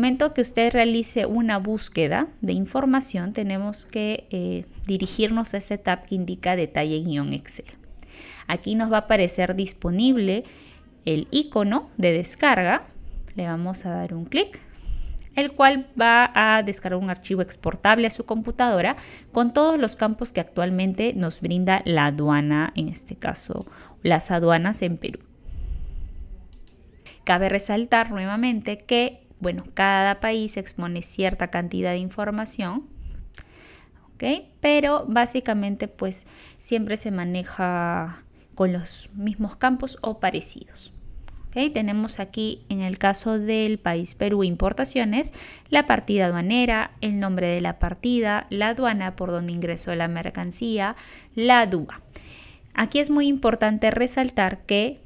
momento que usted realice una búsqueda de información, tenemos que eh, dirigirnos a ese tab que indica detalle-excel. Aquí nos va a aparecer disponible el icono de descarga. Le vamos a dar un clic el cual va a descargar un archivo exportable a su computadora con todos los campos que actualmente nos brinda la aduana, en este caso las aduanas en Perú. Cabe resaltar nuevamente que, bueno, cada país expone cierta cantidad de información, ¿ok? Pero básicamente pues siempre se maneja con los mismos campos o parecidos. Tenemos aquí en el caso del país Perú importaciones la partida aduanera, el nombre de la partida, la aduana por donde ingresó la mercancía, la DUA. Aquí es muy importante resaltar que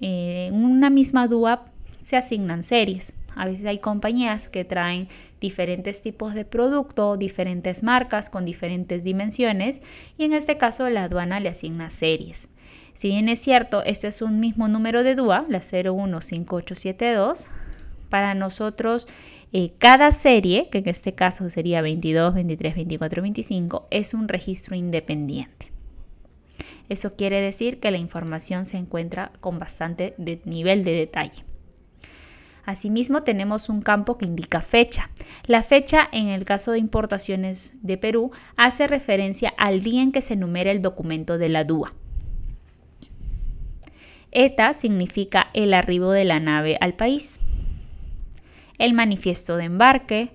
eh, en una misma DUA se asignan series. A veces hay compañías que traen diferentes tipos de producto, diferentes marcas con diferentes dimensiones y en este caso la aduana le asigna series. Si bien es cierto, este es un mismo número de DUA, la 015872, para nosotros eh, cada serie, que en este caso sería 22, 23, 24, 25, es un registro independiente. Eso quiere decir que la información se encuentra con bastante nivel de detalle. Asimismo, tenemos un campo que indica fecha. La fecha, en el caso de importaciones de Perú, hace referencia al día en que se enumera el documento de la DUA. ETA significa el arribo de la nave al país. El manifiesto de embarque,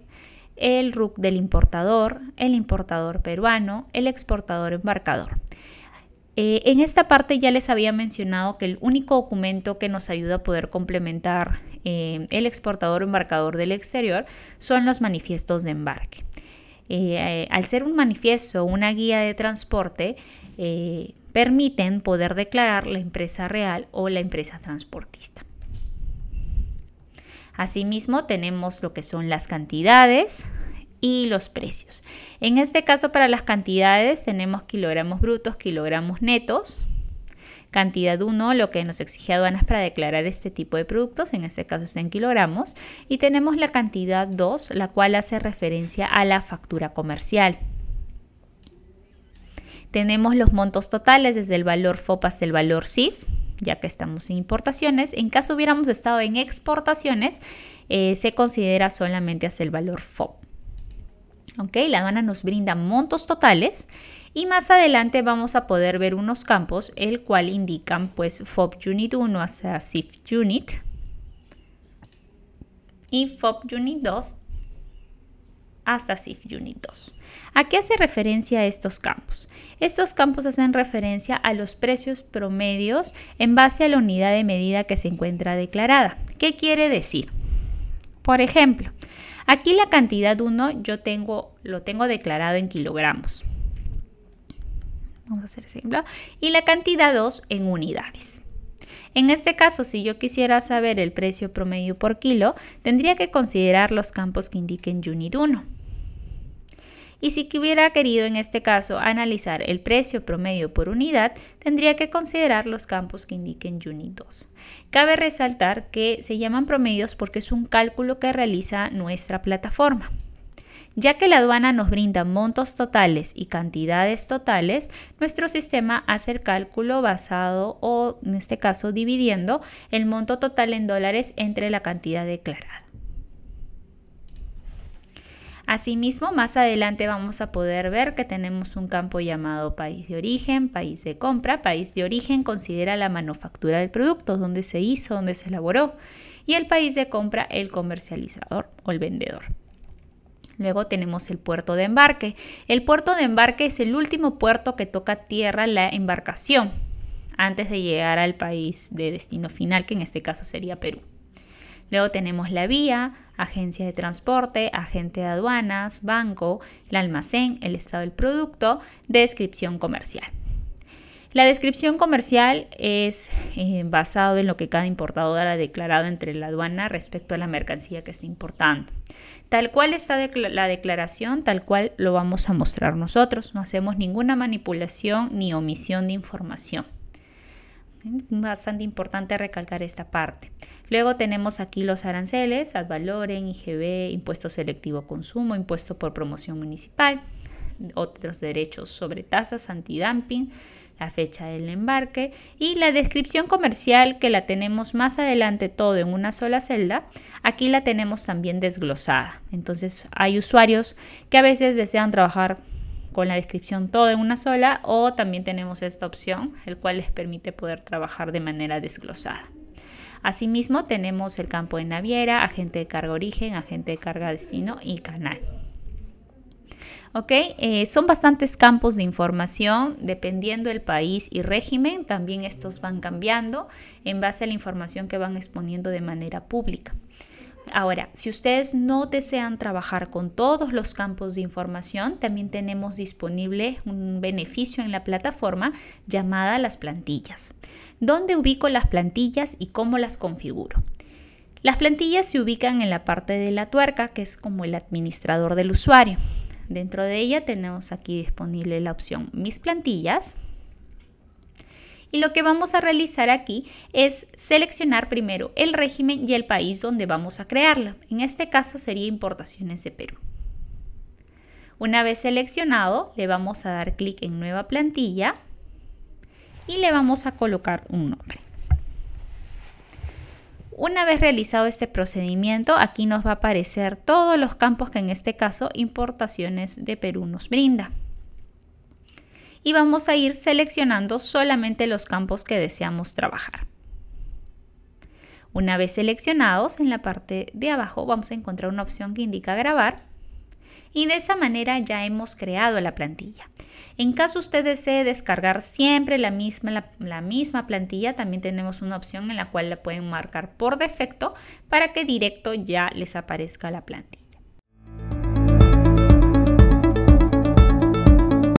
el RUC del importador, el importador peruano, el exportador embarcador. Eh, en esta parte ya les había mencionado que el único documento que nos ayuda a poder complementar eh, el exportador embarcador del exterior son los manifiestos de embarque. Eh, al ser un manifiesto o una guía de transporte, permiten poder declarar la empresa real o la empresa transportista. Asimismo, tenemos lo que son las cantidades y los precios. En este caso, para las cantidades tenemos kilogramos brutos, kilogramos netos. Cantidad 1, lo que nos exige aduanas para declarar este tipo de productos, en este caso es en kilogramos. Y tenemos la cantidad 2, la cual hace referencia a la factura comercial. Tenemos los montos totales desde el valor FOP hasta el valor CIF, ya que estamos en importaciones. En caso hubiéramos estado en exportaciones, eh, se considera solamente hasta el valor FOP. ¿Ok? La aduana nos brinda montos totales y más adelante vamos a poder ver unos campos, el cual indican pues FOB Unit 1 hasta CIF Unit y FOB Unit 2 hasta CIF Unit 2. ¿A qué hace referencia estos campos? Estos campos hacen referencia a los precios promedios en base a la unidad de medida que se encuentra declarada. ¿Qué quiere decir? Por ejemplo, aquí la cantidad 1 yo tengo, lo tengo declarado en kilogramos. Vamos a hacer ejemplo. Y la cantidad 2 en unidades. En este caso, si yo quisiera saber el precio promedio por kilo, tendría que considerar los campos que indiquen Unit 1. Y si hubiera querido en este caso analizar el precio promedio por unidad, tendría que considerar los campos que indiquen Unit 2. Cabe resaltar que se llaman promedios porque es un cálculo que realiza nuestra plataforma. Ya que la aduana nos brinda montos totales y cantidades totales, nuestro sistema hace el cálculo basado o en este caso dividiendo el monto total en dólares entre la cantidad declarada. Asimismo, más adelante vamos a poder ver que tenemos un campo llamado país de origen, país de compra. País de origen considera la manufactura del producto, donde se hizo, donde se elaboró. Y el país de compra, el comercializador o el vendedor. Luego tenemos el puerto de embarque. El puerto de embarque es el último puerto que toca tierra la embarcación antes de llegar al país de destino final, que en este caso sería Perú. Luego tenemos la vía, agencia de transporte, agente de aduanas, banco, el almacén, el estado del producto, descripción comercial. La descripción comercial es eh, basado en lo que cada importador ha declarado entre la aduana respecto a la mercancía que está importando. Tal cual está la declaración, tal cual lo vamos a mostrar nosotros. No hacemos ninguna manipulación ni omisión de información. Bastante importante recalcar esta parte. Luego tenemos aquí los aranceles, ad valorem, IGB, impuesto selectivo consumo, impuesto por promoción municipal, otros derechos sobre tasas, antidumping, la fecha del embarque y la descripción comercial que la tenemos más adelante todo en una sola celda, aquí la tenemos también desglosada. Entonces hay usuarios que a veces desean trabajar con la descripción todo en una sola o también tenemos esta opción, el cual les permite poder trabajar de manera desglosada. Asimismo tenemos el campo de naviera, agente de carga origen, agente de carga destino y canal. ¿Ok? Eh, son bastantes campos de información dependiendo del país y régimen. También estos van cambiando en base a la información que van exponiendo de manera pública. Ahora, si ustedes no desean trabajar con todos los campos de información, también tenemos disponible un beneficio en la plataforma llamada las plantillas. ¿Dónde ubico las plantillas y cómo las configuro? Las plantillas se ubican en la parte de la tuerca, que es como el administrador del usuario. Dentro de ella tenemos aquí disponible la opción Mis plantillas, y lo que vamos a realizar aquí es seleccionar primero el régimen y el país donde vamos a crearla. En este caso sería importaciones de Perú. Una vez seleccionado, le vamos a dar clic en nueva plantilla y le vamos a colocar un nombre. Una vez realizado este procedimiento, aquí nos va a aparecer todos los campos que en este caso importaciones de Perú nos brinda y vamos a ir seleccionando solamente los campos que deseamos trabajar. Una vez seleccionados, en la parte de abajo vamos a encontrar una opción que indica grabar y de esa manera ya hemos creado la plantilla. En caso usted desee descargar siempre la misma, la, misma plantilla, también tenemos una opción en la cual la pueden marcar por defecto para que directo ya les aparezca la plantilla.